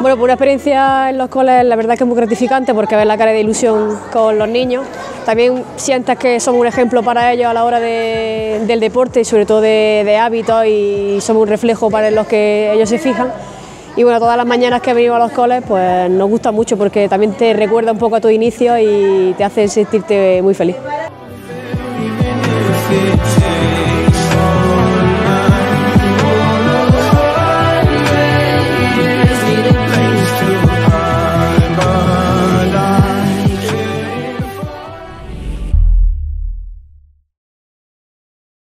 Bueno, pues una experiencia en los coles la verdad que es muy gratificante porque ves la cara de ilusión con los niños. También sientes que somos un ejemplo para ellos a la hora del deporte y sobre todo de, hábitos y somos un reflejo para los que ellos se fijan. Y bueno, todas las mañanas que venimos a los coles pues nos gusta mucho porque también te recuerda un poco a tu inicio y te hace sentirte muy feliz.